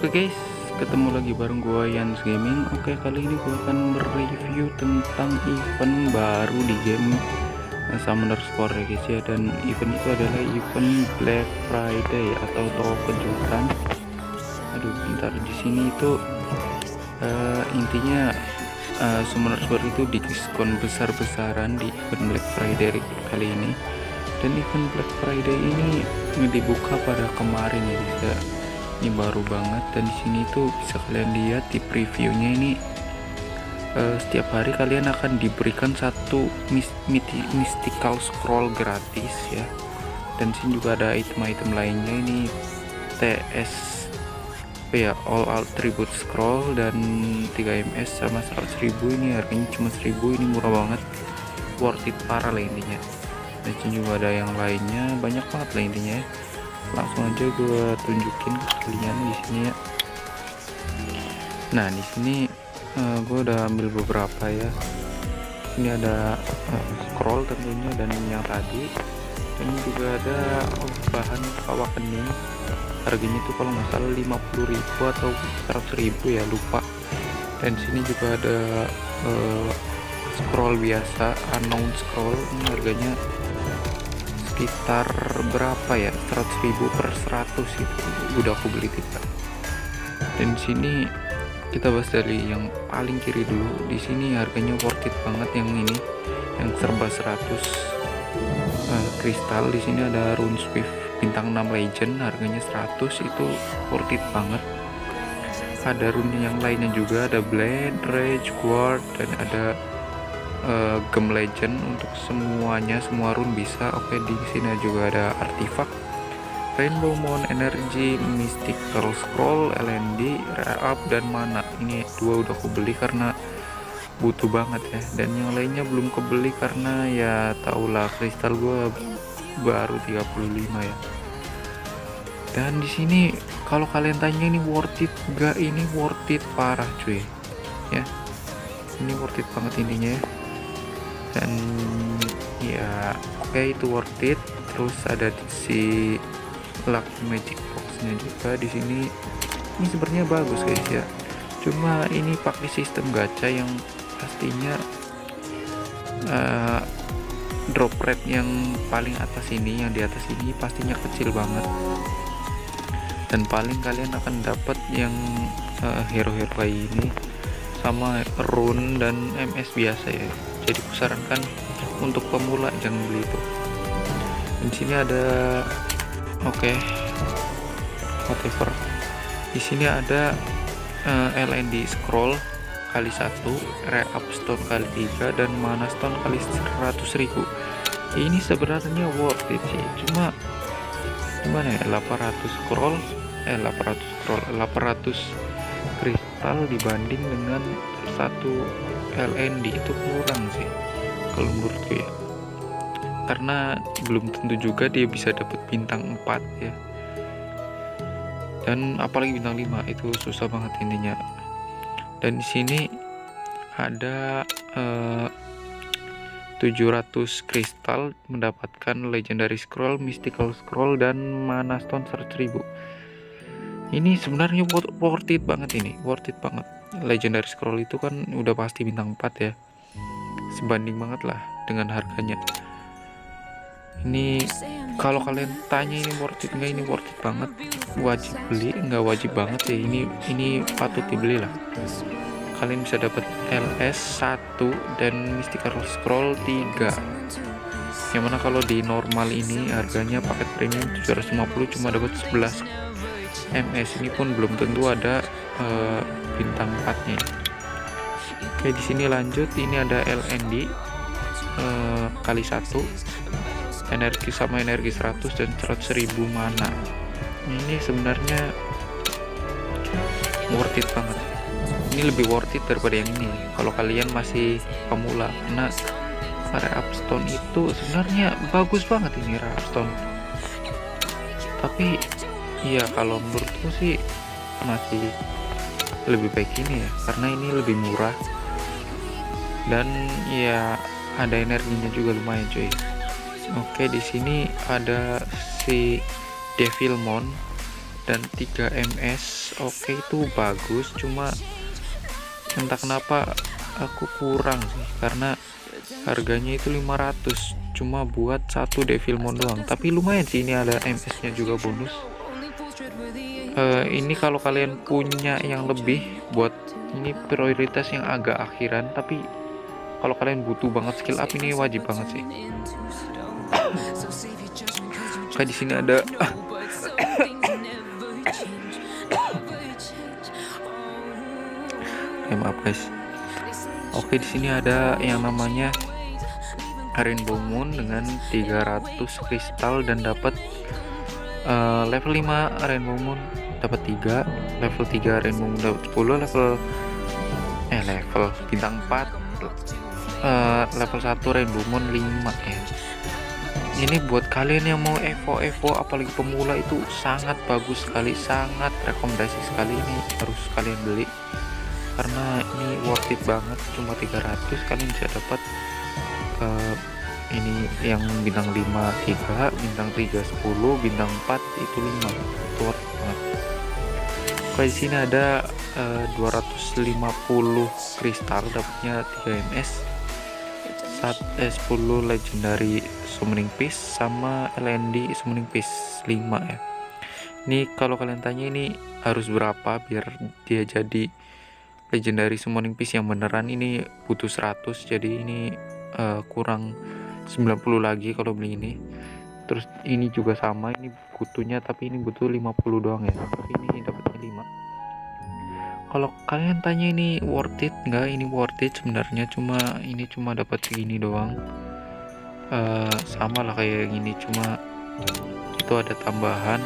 Oke guys, ketemu lagi bareng gua Yans Gaming. Oke, kali ini gua akan mereview tentang event baru di game eh, Summoner Sport ya guys ya dan event itu adalah event Black Friday atau toko kejutan. Aduh, bentar di sini itu uh, intinya uh, Summoner Sport itu diskon besar-besaran di event Black Friday kali ini. Dan event Black Friday ini dibuka pada kemarin ya guys ya ini baru banget dan di sini tuh bisa kalian lihat di previewnya ini uh, setiap hari kalian akan diberikan satu mystical scroll gratis ya. Dan sini juga ada item-item lainnya ini TS ya all attribute scroll dan 3 ms sama 100.000 ini harganya cuma 1000 ini murah banget. Worth it parah lah intinya. Dan juga ada yang lainnya banyak banget lah intinya ya langsung aja gue tunjukin ke kalian di sini ya. Nah di sini uh, eh, gue udah ambil beberapa ya. Ini ada uh, scroll tentunya dan yang tadi. Ini juga ada oh, bahan kawah kening. Harganya itu kalau nggak salah 50.000 atau 100.000 ya lupa. Dan sini juga ada uh, scroll biasa unknown scroll. Ini harganya sekitar berapa ya? 100.000 per 100 itu udah aku beli tiga dan sini kita bahas dari yang paling kiri dulu. Di sini harganya worth it banget yang ini yang serba 100 uh, eh, kristal. Di sini ada rune swift bintang 6 legend harganya 100 itu worth it banget. Ada rune yang lainnya juga ada blade rage guard dan ada uh, game legend untuk semuanya semua rune bisa. Oke di sini juga ada artifak rainbow moon energy mystical scroll LND up dan mana? Ini dua udah aku beli karena butuh banget ya. Dan yang lainnya belum kebeli karena ya taulah kristal gua baru 35 ya. Dan di sini kalau kalian tanya ini worth it gak ini worth it parah cuy. Ya. Ini worth it banget intinya ya dan ya oke okay, itu worth it. Terus ada si lucky magic boxnya juga. Di sini ini sebenarnya bagus guys ya. Cuma ini pakai sistem gacha yang pastinya uh, drop rate yang paling atas ini yang di atas ini pastinya kecil banget. Dan paling kalian akan dapat yang uh, hero-hero kayak ini sama rune dan ms biasa ya jadi kusarankan untuk pemula jangan beli itu. Di sini ada oke okay, whatever di sini ada uh, eh, LND scroll kali satu re up stone kali tiga dan mana stone kali 100 ribu. Ini sebenarnya worth it sih cuma gimana ya 800 scroll eh 800 scroll 800 kristal dibanding dengan satu LND itu kurang sih kalau menurutku ya. Karena belum tentu juga dia bisa dapat bintang 4 ya. Dan apalagi bintang 5 itu susah banget intinya. Dan di sini ada eh, 700 kristal mendapatkan legendary scroll, mystical scroll dan mana stone 100.000 ini sebenarnya worth it banget ini worth it banget. Legendary scroll itu kan udah pasti bintang 4 ya. Sebanding banget lah dengan harganya. Ini kalau kalian tanya ini worth it nggak ini worth it banget. Wajib beli nggak wajib banget ya. Ini ini patut dibeli lah. Kalian bisa dapat LS 1 dan mystical scroll 3 yang mana kalau di normal ini harganya paket premium 750 cuma dapat 11 MS ini pun belum tentu ada uh, bintang 4 nya oke di sini lanjut. Ini ada LND eh, kali satu. Energi sama energi 100 dan 100 ribu mana. Ini sebenarnya worth it banget. Ini lebih worth it daripada yang ini. Kalau kalian masih pemula karena area upstone itu sebenarnya bagus banget ini area upstone. Tapi iya kalau menurutku sih masih lebih baik ini ya karena ini lebih murah. Dan ya ada energinya juga lumayan cuy. Oke di sini ada si Devilmon dan 3 ms oke okay, itu bagus cuma entah kenapa aku kurang sih karena harganya itu 500 cuma buat satu Devilmon doang. Tapi lumayan sih ini ada ms nya juga bonus uh, ini kalau kalian punya yang lebih buat ini prioritas yang agak akhiran tapi kalau kalian butuh banget skill up ini wajib banget sih. Kayak di sini ada eh maaf guys. Oke di sini ada yang namanya Rainbow Moon dengan 300 kristal dan dapat uh, level 5 Rainbow Moon dapat 3 level 3 Rainbow Moon dapat 10 level eh level bintang 4 uh, eh, level 1 Rainbow Moon 5 ya ini buat kalian yang mau Evo Evo apalagi pemula itu sangat bagus sekali sangat rekomendasi sekali ini harus kalian beli. Karena ini worth it banget cuma 300 kalian bisa dapat uh, ini yang bintang 5 3 bintang 3 10 bintang 4 itu 5 itu worth Oke, di sini ada uh, 250 kristal dapatnya 3 ms saat eh, 10 legendary summoning piece sama LND summoning piece 5 ya. Ini kalau kalian tanya ini harus berapa biar dia jadi legendary summoning piece yang beneran? Ini butuh 100 jadi ini uh, kurang 90 lagi kalau beli ini. Terus ini juga sama ini butuhnya tapi ini butuh 50 doang ya. Tapi ini dapatnya 5 kalau kalian tanya ini worth it enggak ini worth it sebenarnya cuma ini cuma dapat segini doang. Uh, sama lah kayak gini cuma itu ada tambahan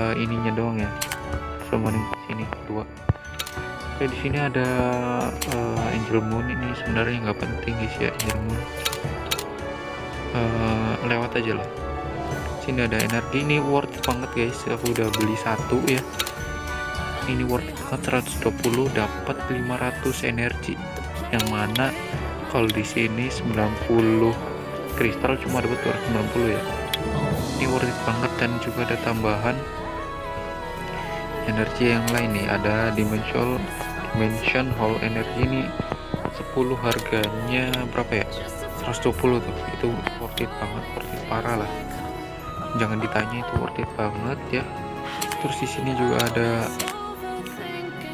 uh, ininya doang ya. Summoning sini kedua oke di sini ada uh, angel moon. Ini sebenarnya nggak penting guys ya angel moon. Uh, lewat aja lah. Sini ada energi. Ini worth banget guys. Aku udah beli satu ya. Ini worth banget 120 dapat 500 energi yang mana kalau di sini 90 kristal cuma dapat 290 ya. Ini worth it banget dan juga ada tambahan energi yang lain nih. Ada dimension dimension hall energi ini 10 harganya berapa ya? 120 tuh. Itu worth it banget worth it parah lah. Jangan ditanya itu worth it banget ya. Terus di sini juga ada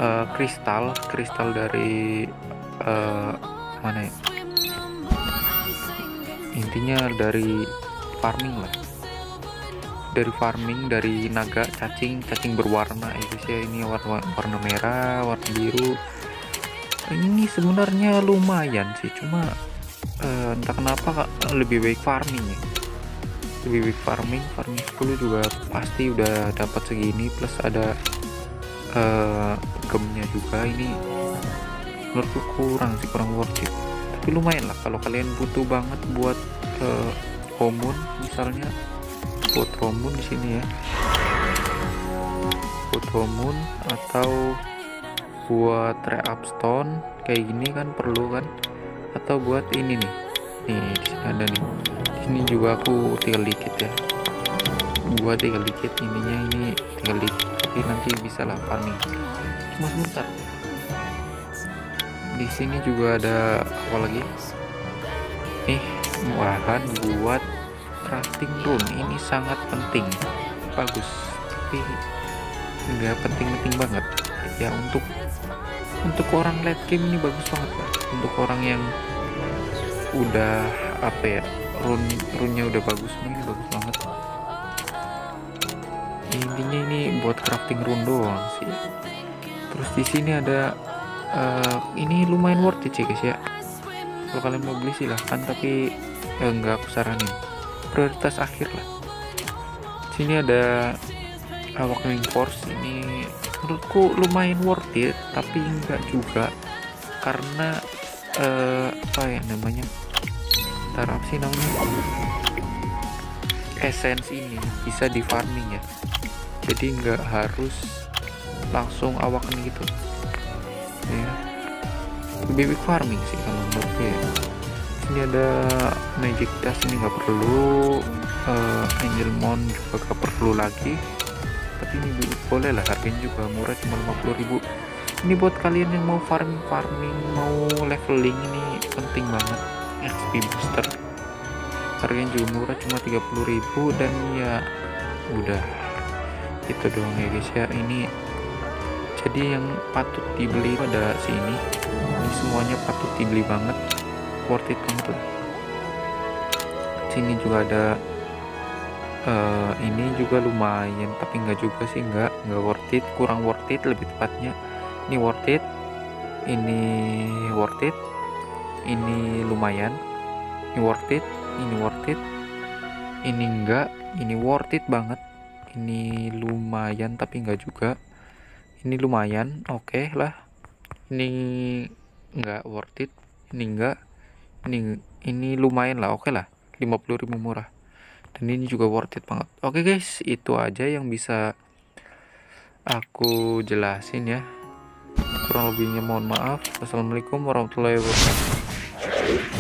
uh, kristal kristal dari uh, mana ya? Intinya dari farming lah. Dari farming dari naga cacing cacing berwarna ya guys ya. Ini warna warna merah warna biru. Ini sebenarnya lumayan sih cuma uh, entah kenapa lebih baik farming ya. Lebih baik farming farming 10 juga pasti udah dapat segini plus ada uh, gemnya juga ini menurutku kurang sih kurang worth it. Tapi lumayan lah kalau kalian butuh banget buat uh, komun misalnya. Buat komun di sini ya. Buat komun atau buat re-up stone kayak gini kan perlu kan? Atau buat ini nih. Nih ada nih. Di sini juga aku tinggal dikit ya buat tinggal dikit ininya ini tinggal dikit tapi nanti bisa lah farming cuma sebentar. Di sini juga ada apa lagi? Nih bahan buat crafting rune. Ini sangat penting. Bagus. Tapi nggak penting-penting banget. Ya untuk untuk orang late game ini bagus banget lah untuk orang yang udah apa ya run runnya udah bagus ini bagus banget intinya ini buat crafting rune doang sih. Terus di sini ada uh, ini lumayan worth it sih guys ya. Kalau kalian mau beli silahkan tapi eh, nggak aku saranin. Prioritas akhir lah. Sini ada Awakening Force. Ini menurutku lumayan worth it tapi enggak juga. Karena uh, apa ya namanya? Ntar apa sih namanya? Essence ini bisa di farming ya jadi nggak harus langsung awaken gitu. Ya lebih farming sih kalau menurut ya. ini ada magic dust ini nggak perlu uh, angel mon juga nggak perlu lagi. Tapi ini boleh lah harganya juga murah cuma 50.000 ini buat kalian yang mau farming farming mau leveling ini penting banget. XP booster. Harganya juga murah cuma 30.000 dan ya udah itu doang ya guys ya. Ini jadi yang patut dibeli ada sini ini. Semuanya patut dibeli banget. Worth it lah. Sini juga ada uh, ini juga lumayan tapi enggak juga sih enggak enggak worth it. Kurang worth it lebih tepatnya. Ini worth it. Ini worth it. Ini lumayan. Ini worth it. Ini worth it. Ini enggak ini worth it banget ini lumayan tapi enggak juga. Ini lumayan oke okay lah. Ini enggak worth it ini enggak ini ini lumayan lah oke okay lah 50.000 murah. Dan ini juga worth it banget. Oke guys itu aja yang bisa aku jelasin ya. Kurang lebihnya mohon maaf. Assalamualaikum warahmatullahi wabarakatuh